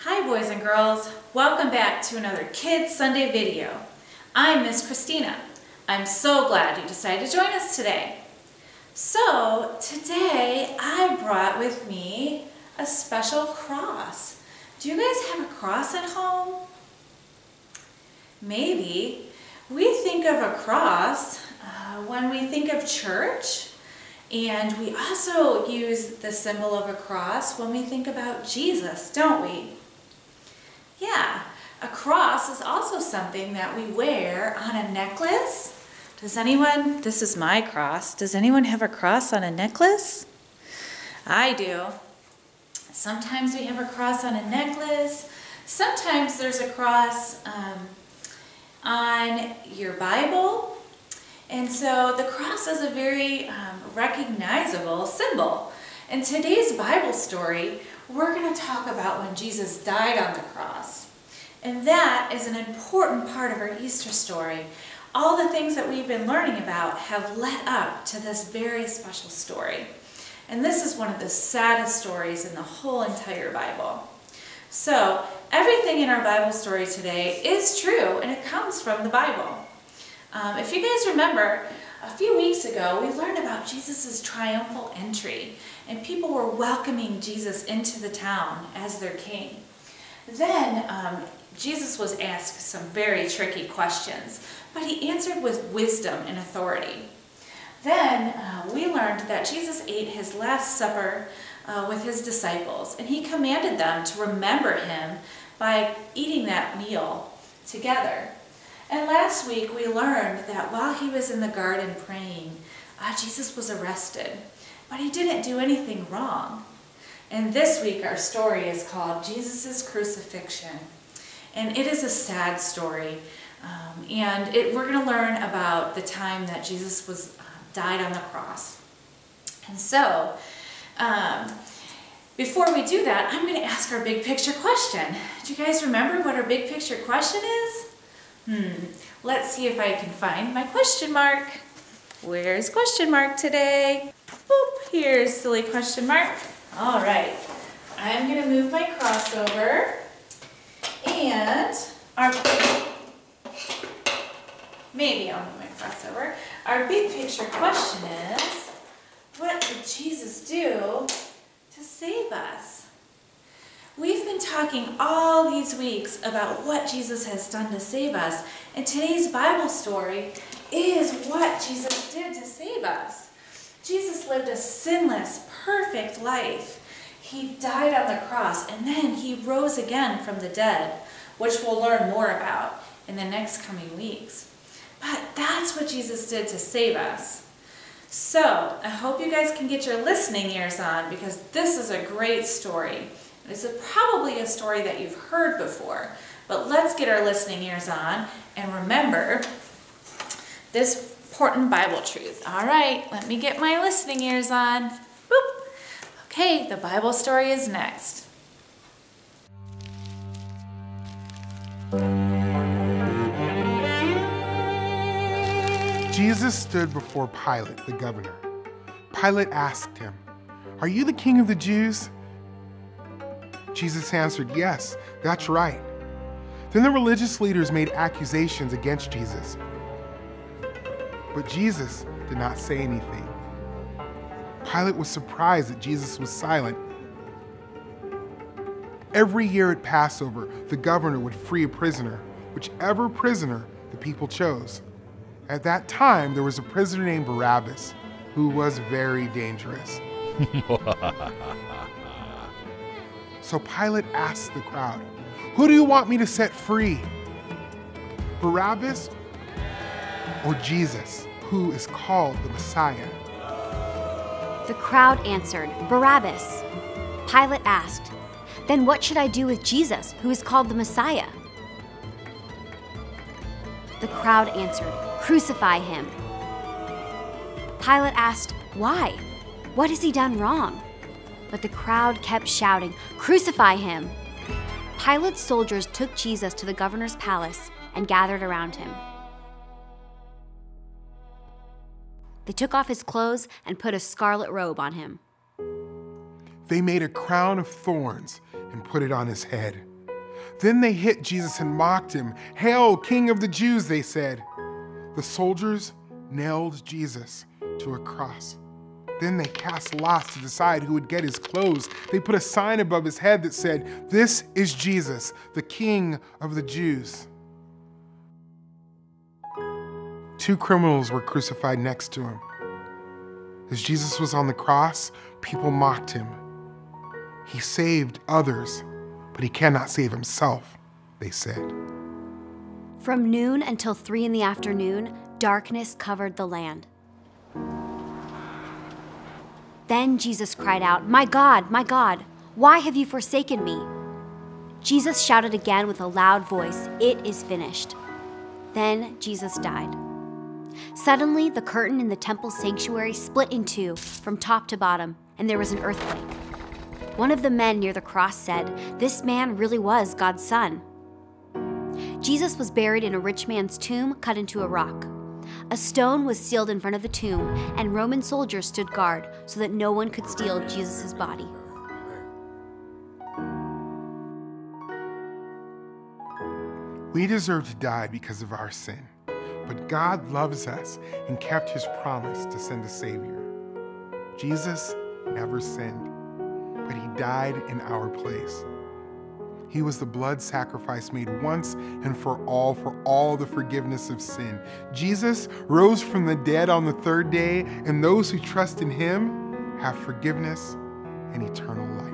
Hi boys and girls, welcome back to another Kids Sunday video. I'm Miss Christina. I'm so glad you decided to join us today. So today I brought with me a special cross. Do you guys have a cross at home? Maybe. We think of a cross uh, when we think of church and we also use the symbol of a cross when we think about Jesus, don't we? Yeah, a cross is also something that we wear on a necklace. Does anyone, this is my cross, does anyone have a cross on a necklace? I do. Sometimes we have a cross on a necklace. Sometimes there's a cross um, on your Bible. And so the cross is a very um, recognizable symbol. In today's Bible story, we're going to talk about when Jesus died on the cross. And that is an important part of our Easter story. All the things that we've been learning about have led up to this very special story. And this is one of the saddest stories in the whole entire Bible. So, everything in our Bible story today is true, and it comes from the Bible. Um, if you guys remember, a few weeks ago, we learned about Jesus' triumphal entry, and people were welcoming Jesus into the town as their king. Then um, Jesus was asked some very tricky questions, but he answered with wisdom and authority. Then uh, we learned that Jesus ate his Last Supper uh, with his disciples, and he commanded them to remember him by eating that meal together. And last week we learned that while he was in the garden praying, uh, Jesus was arrested, but he didn't do anything wrong. And this week our story is called Jesus' Crucifixion. And it is a sad story. Um, and it, we're going to learn about the time that Jesus was uh, died on the cross. And so, um, before we do that, I'm going to ask our big picture question. Do you guys remember what our big picture question is? Hmm, let's see if I can find my question mark. Where's question mark today? Boop, here's silly question mark. All right, I'm going to move my crossover and our, maybe I'll move my crossover. Our big picture question is, what did Jesus do to save us? We've been talking all these weeks about what Jesus has done to save us, and today's Bible story is what Jesus did to save us. Jesus lived a sinless, perfect life. He died on the cross, and then he rose again from the dead, which we'll learn more about in the next coming weeks. But that's what Jesus did to save us. So, I hope you guys can get your listening ears on because this is a great story. It's is probably a story that you've heard before, but let's get our listening ears on and remember this important Bible truth. All right, let me get my listening ears on. Boop. Okay, the Bible story is next. Jesus stood before Pilate, the governor. Pilate asked him, Are you the king of the Jews? Jesus answered, Yes, that's right. Then the religious leaders made accusations against Jesus. But Jesus did not say anything. Pilate was surprised that Jesus was silent. Every year at Passover, the governor would free a prisoner, whichever prisoner the people chose. At that time, there was a prisoner named Barabbas who was very dangerous. so Pilate asked the crowd, Who do you want me to set free? Barabbas or Jesus, who is called the Messiah? The crowd answered, Barabbas. Pilate asked, Then what should I do with Jesus, who is called the Messiah? The crowd answered, Crucify him. Pilate asked, Why? What has he done wrong? But the crowd kept shouting, Crucify him! Pilate's soldiers took Jesus to the governor's palace and gathered around him. They took off his clothes and put a scarlet robe on him. They made a crown of thorns and put it on his head. Then they hit Jesus and mocked him. Hail, King of the Jews, they said. The soldiers nailed Jesus to a cross. Then they cast lots to decide who would get his clothes. They put a sign above his head that said, This is Jesus, the King of the Jews. Two criminals were crucified next to him. As Jesus was on the cross, people mocked him. He saved others, but he cannot save himself, they said. From noon until three in the afternoon, darkness covered the land. Then Jesus cried out, My God, my God, why have you forsaken me? Jesus shouted again with a loud voice, It is finished. Then Jesus died. Suddenly, the curtain in the temple sanctuary split in two from top to bottom, and there was an earthquake. One of the men near the cross said, This man really was God's son. Jesus was buried in a rich man's tomb cut into a rock. A stone was sealed in front of the tomb, and Roman soldiers stood guard so that no one could steal Jesus' body. We deserve to die because of our sin, but God loves us and kept his promise to send a Savior. Jesus never sinned, but he died in our place. He was the blood sacrifice made once and for all for all the forgiveness of sin. Jesus rose from the dead on the third day, and those who trust in him have forgiveness and eternal life.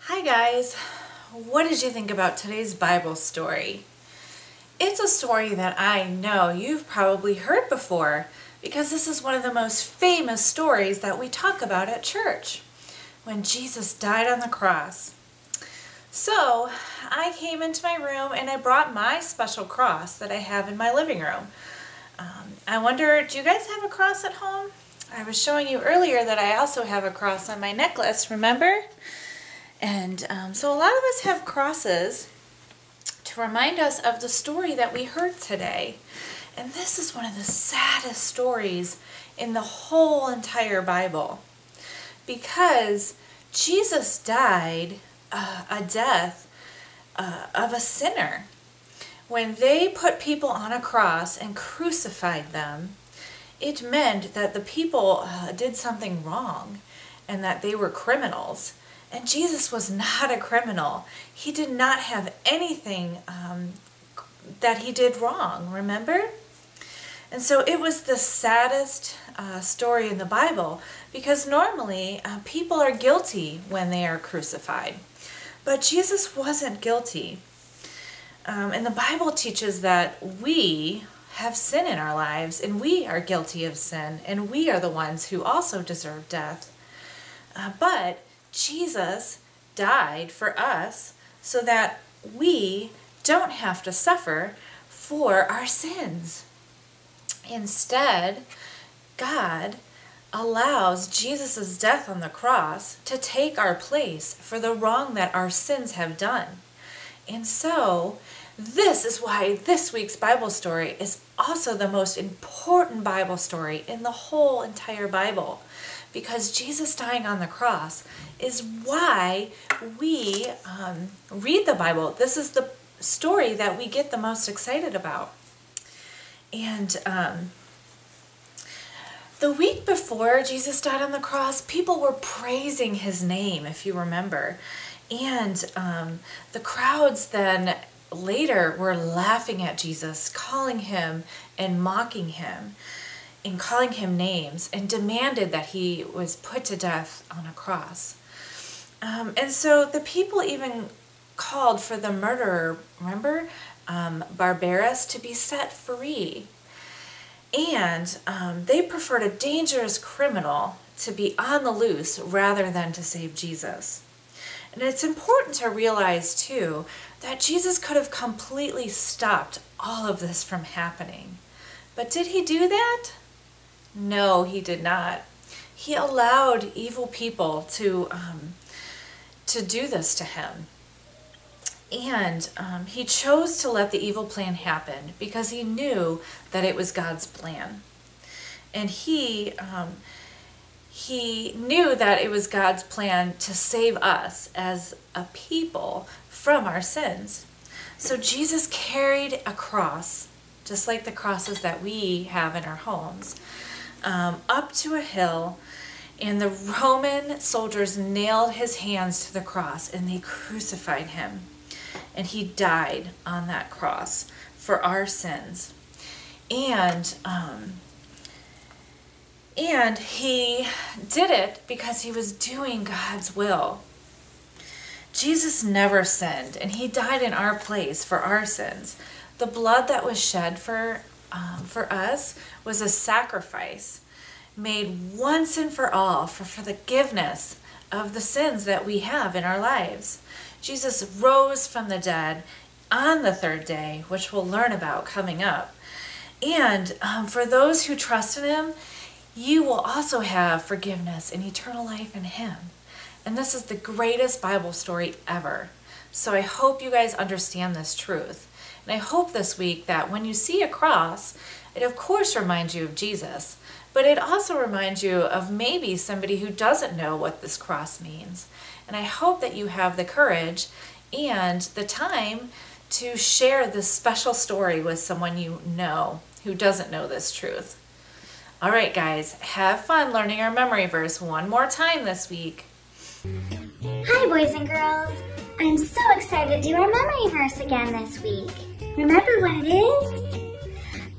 Hi, guys. What did you think about today's Bible story? It's a story that I know you've probably heard before because this is one of the most famous stories that we talk about at church when Jesus died on the cross. So I came into my room and I brought my special cross that I have in my living room. Um, I wonder, do you guys have a cross at home? I was showing you earlier that I also have a cross on my necklace, remember? And um, so a lot of us have crosses to remind us of the story that we heard today. And this is one of the saddest stories in the whole entire Bible because Jesus died uh, a death uh, of a sinner. When they put people on a cross and crucified them, it meant that the people uh, did something wrong and that they were criminals. And Jesus was not a criminal. He did not have anything um, that he did wrong, remember? And so it was the saddest uh, story in the Bible because normally uh, people are guilty when they are crucified. But Jesus wasn't guilty. Um, and the Bible teaches that we have sin in our lives and we are guilty of sin and we are the ones who also deserve death. Uh, but Jesus died for us so that we don't have to suffer for our sins. Instead, God allows Jesus' death on the cross to take our place for the wrong that our sins have done. And so, this is why this week's Bible story is also the most important Bible story in the whole entire Bible. Because Jesus dying on the cross is why we um, read the Bible. This is the story that we get the most excited about. And um, the week before Jesus died on the cross, people were praising his name, if you remember. And um, the crowds then later were laughing at Jesus, calling him and mocking him and calling him names and demanded that he was put to death on a cross. Um, and so the people even called for the murderer, remember, um, to be set free. And um, they preferred a dangerous criminal to be on the loose rather than to save Jesus. And it's important to realize, too, that Jesus could have completely stopped all of this from happening. But did he do that? No, he did not. He allowed evil people to, um, to do this to him. And um, he chose to let the evil plan happen because he knew that it was God's plan. And he, um, he knew that it was God's plan to save us as a people from our sins. So Jesus carried a cross, just like the crosses that we have in our homes, um, up to a hill and the Roman soldiers nailed his hands to the cross and they crucified him. And he died on that cross for our sins. And um, and he did it because he was doing God's will. Jesus never sinned, and he died in our place for our sins. The blood that was shed for um, for us was a sacrifice made once and for all for forgiveness of the sins that we have in our lives. Jesus rose from the dead on the third day, which we'll learn about coming up. And um, for those who trust in him, you will also have forgiveness and eternal life in him. And this is the greatest Bible story ever. So I hope you guys understand this truth. And I hope this week that when you see a cross, it of course reminds you of Jesus, but it also reminds you of maybe somebody who doesn't know what this cross means. And I hope that you have the courage and the time to share this special story with someone you know who doesn't know this truth. All right, guys, have fun learning our memory verse one more time this week. Hi, boys and girls. I'm so excited to do our memory verse again this week. Remember what it is?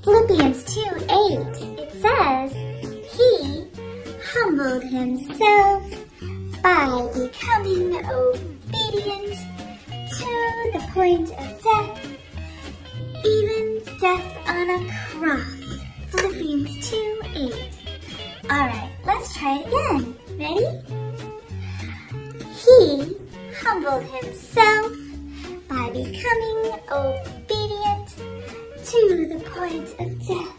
Philippians 2 8. It says, he humbled himself by becoming obedient to the point of death, even death on a cross. Philippians 2 8. Alright, let's try it again. Ready? He humbled himself by becoming obedient to the point of death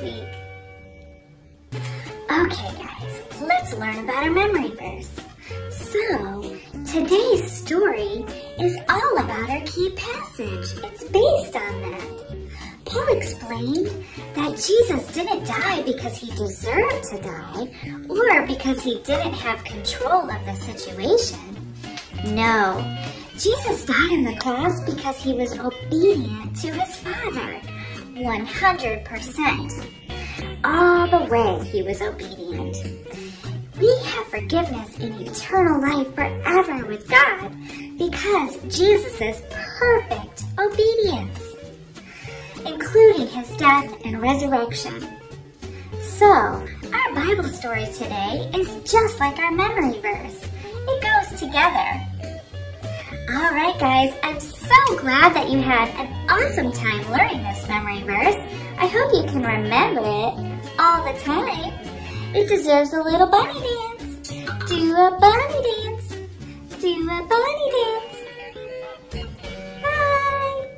week. Okay, guys, let's learn about our memory verse. So, today's story is all about our key passage. It's based on that. Paul explained that Jesus didn't die because he deserved to die or because he didn't have control of the situation. No, Jesus died on the cross because he was obedient to his Father, 100%. All the way he was obedient. We have forgiveness and eternal life forever with God because Jesus' perfect obedience including his death and resurrection. So, our Bible story today is just like our memory verse. It goes together. Alright guys, I'm so glad that you had an awesome time learning this memory verse. I hope you can remember it all the time. It deserves a little bunny dance. Do a bunny dance. Do a bunny dance. Hi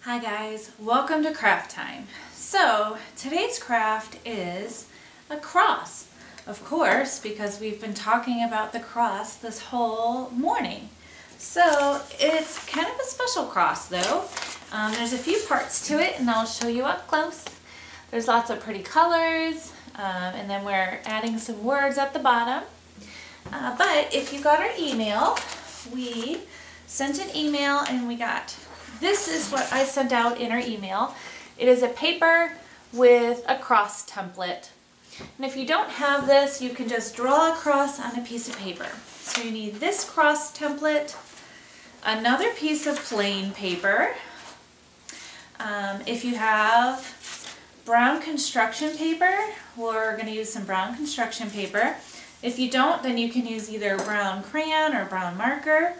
Hi guys, welcome to craft time. So today's craft is a cross. Of course, because we've been talking about the cross this whole morning. So it's kind of a special cross though. Um, there's a few parts to it and I'll show you up close. There's lots of pretty colors um, and then we're adding some words at the bottom. Uh, but if you got our email, we sent an email and we got this is what I sent out in our email. It is a paper with a cross template. And if you don't have this, you can just draw a cross on a piece of paper. So you need this cross template, another piece of plain paper. Um, if you have brown construction paper, we're going to use some brown construction paper. If you don't, then you can use either brown crayon or brown marker.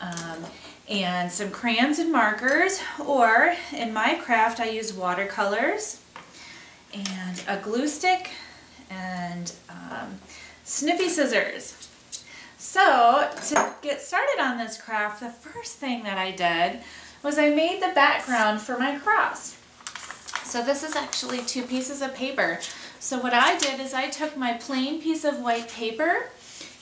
Um, and some crayons and markers, or in my craft I use watercolors and a glue stick and um, snippy scissors. So to get started on this craft, the first thing that I did was I made the background for my cross. So this is actually two pieces of paper. So what I did is I took my plain piece of white paper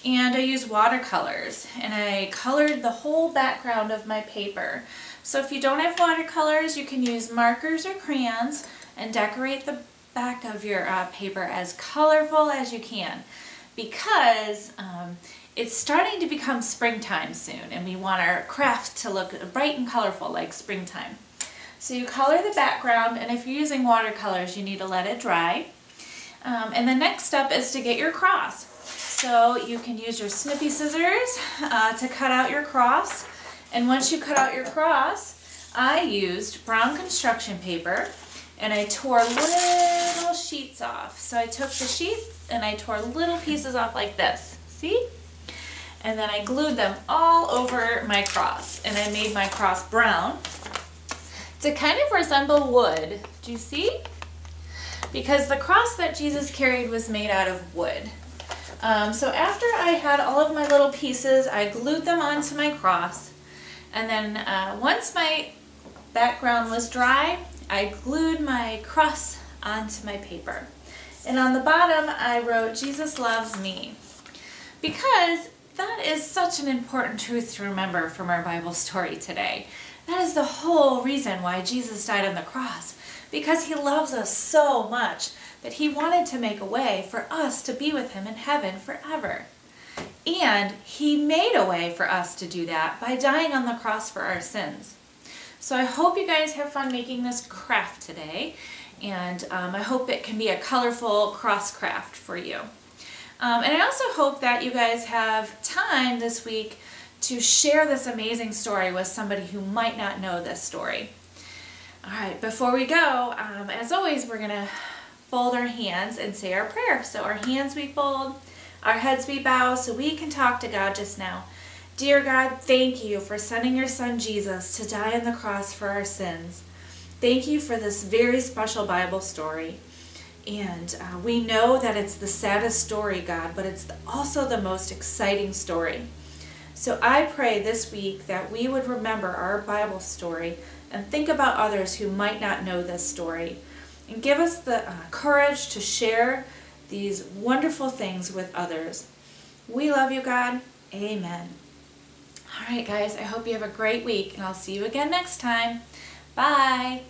and I used watercolors and I colored the whole background of my paper. So if you don't have watercolors, you can use markers or crayons and decorate the back of your uh, paper as colorful as you can because um, it's starting to become springtime soon and we want our craft to look bright and colorful like springtime. So you color the background and if you're using watercolors you need to let it dry. Um, and the next step is to get your cross. So you can use your snippy scissors uh, to cut out your cross. And once you cut out your cross, I used brown construction paper and I tore little sheets off. So I took the sheets and I tore little pieces off like this. See? And then I glued them all over my cross. And I made my cross brown to kind of resemble wood. Do you see? Because the cross that Jesus carried was made out of wood. Um, so after I had all of my little pieces, I glued them onto my cross. And then uh, once my background was dry, I glued my cross onto my paper. And on the bottom, I wrote, Jesus loves me. Because that is such an important truth to remember from our Bible story today. That is the whole reason why Jesus died on the cross. Because he loves us so much that he wanted to make a way for us to be with him in heaven forever. And he made a way for us to do that by dying on the cross for our sins. So I hope you guys have fun making this craft today. And um, I hope it can be a colorful cross craft for you. Um, and I also hope that you guys have time this week to share this amazing story with somebody who might not know this story. All right, before we go, um, as always, we're to fold our hands and say our prayer. So our hands we fold, our heads we bow so we can talk to God just now. Dear God, thank you for sending your son Jesus to die on the cross for our sins. Thank you for this very special Bible story. And uh, we know that it's the saddest story, God, but it's also the most exciting story. So I pray this week that we would remember our Bible story and think about others who might not know this story and give us the uh, courage to share these wonderful things with others. We love you, God. Amen. All right, guys, I hope you have a great week, and I'll see you again next time. Bye.